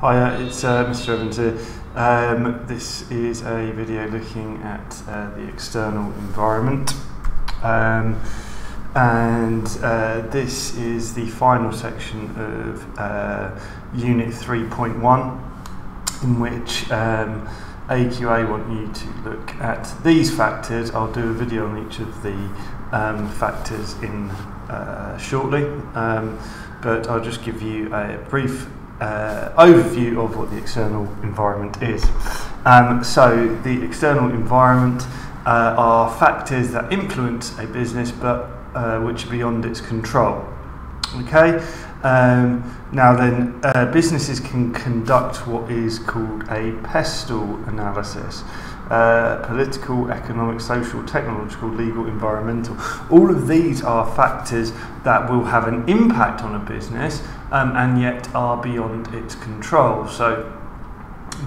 Hi, it's uh, Mr. Evans here. Um, this is a video looking at uh, the external environment. Um, and uh, this is the final section of uh, Unit 3.1, in which um, AQA want you to look at these factors. I'll do a video on each of the um, factors in uh, shortly, um, but I'll just give you a brief uh, overview of what the external environment is. Um, so, the external environment uh, are factors that influence a business but uh, which are beyond its control. Okay, um, now then, uh, businesses can conduct what is called a pestle analysis. Uh, political, economic, social, technological, legal, environmental. All of these are factors that will have an impact on a business um, and yet are beyond its control. So,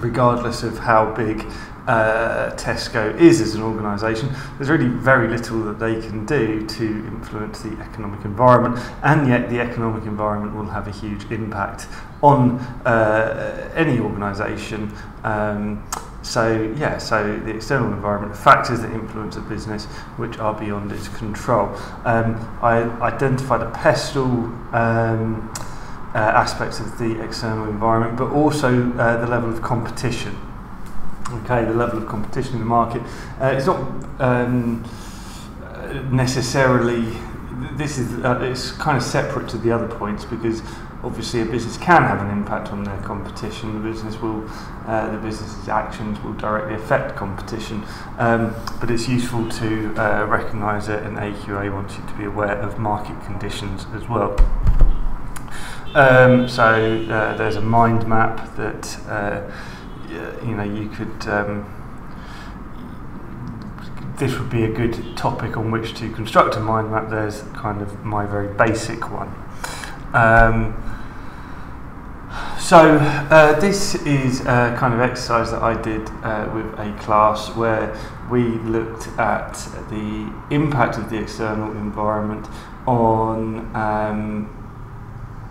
regardless of how big uh, Tesco is as an organisation, there's really very little that they can do to influence the economic environment, and yet the economic environment will have a huge impact on uh, any organisation. Um, so yeah, so the external environment, factors that influence a business which are beyond its control. Um, I identified a pestle um, uh, aspects of the external environment, but also uh, the level of competition. Okay, the level of competition in the market. Uh, it's not um, necessarily. This is uh, it's kind of separate to the other points because obviously a business can have an impact on their competition. The business will, uh, the business's actions will directly affect competition. Um, but it's useful to uh, recognise it, and AQA wants you to be aware of market conditions as well. Um, so uh, there's a mind map that uh, you know you could. Um, this would be a good topic on which to construct a mind map. There's kind of my very basic one. Um, so uh, this is a kind of exercise that I did uh, with a class where we looked at the impact of the external environment on um,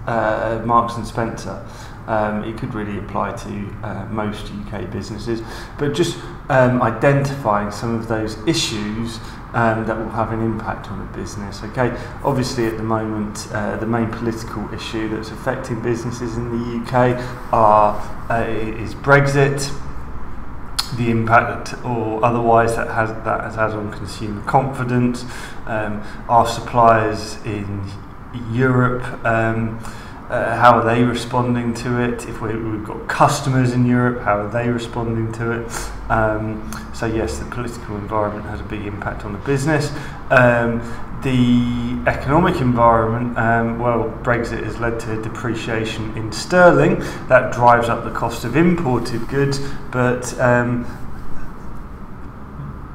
uh, Marks and Spencer. Um, it could really apply to uh, most UK businesses, but just um, identifying some of those issues um, that will have an impact on a business. Okay, obviously at the moment, uh, the main political issue that's affecting businesses in the UK are uh, is Brexit. The impact or otherwise that has that has had on consumer confidence, um, our suppliers in Europe. Um, uh, how are they responding to it? If we, have got customers in Europe, how are they responding to it? Um, so yes, the political environment has a big impact on the business. Um, the economic environment, um, well, Brexit has led to depreciation in sterling. That drives up the cost of imported goods, but um,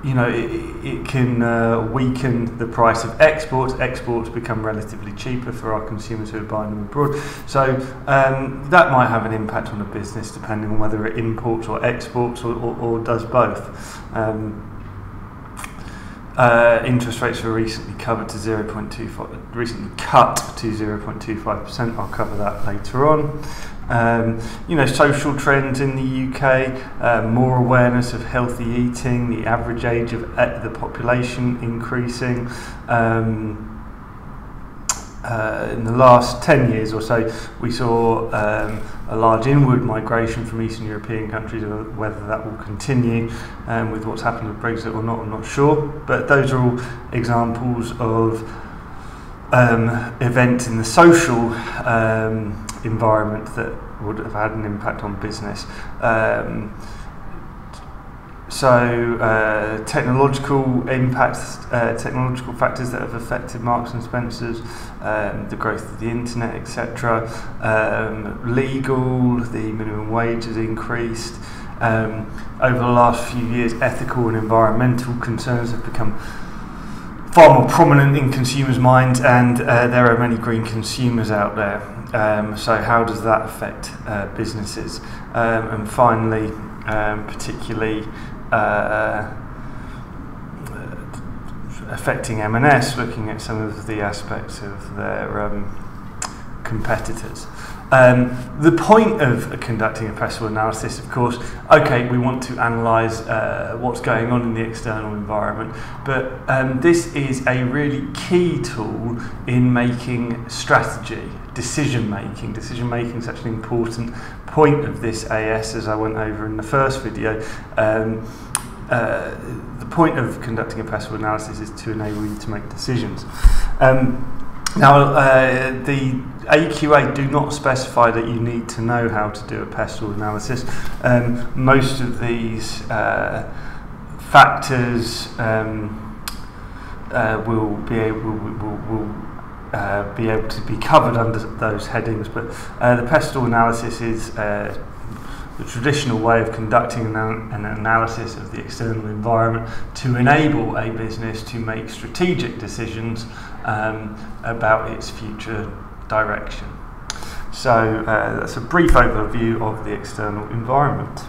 you know, it, it can uh, weaken the price of exports. Exports become relatively cheaper for our consumers who are buying them abroad. So um, that might have an impact on a business depending on whether it imports or exports or, or, or does both. Um, uh, interest rates were recently covered to 0.25, recently cut to 0.25%. I'll cover that later on. Um, you know, social trends in the UK, uh, more awareness of healthy eating, the average age of the population increasing. Um, uh, in the last 10 years or so, we saw um, a large inward migration from Eastern European countries. Whether that will continue um, with what's happened with Brexit or not, I'm not sure. But those are all examples of um, events in the social um, environment that would have had an impact on business. Um, so, uh, technological impacts, uh, technological factors that have affected Marks and Spencers, um, the growth of the internet, etc. Um, legal, the minimum wage has increased. Um, over the last few years, ethical and environmental concerns have become far more prominent in consumers' minds, and uh, there are many green consumers out there. Um, so, how does that affect uh, businesses? Um, and finally, um, particularly uh, affecting M&S, looking at some of the aspects of their um, competitors. Um, the point of conducting a PESTLE analysis, of course, okay, we want to analyse uh, what's going on in the external environment, but um, this is a really key tool in making strategy, decision making. Decision making is such an important point of this AS, as I went over in the first video. Um, uh, the point of conducting a PESTLE analysis is to enable you to make decisions. Um, Now, uh, the AQA do not specify that you need to know how to do a pestle analysis. Um, most of these uh, factors um, uh, will be able, will, will, will uh, be able to be covered under those headings, but uh, the pestle analysis is uh, the traditional way of conducting an, an analysis of the external environment to enable a business to make strategic decisions um, about its future direction. So uh, that's a brief overview of the external environment.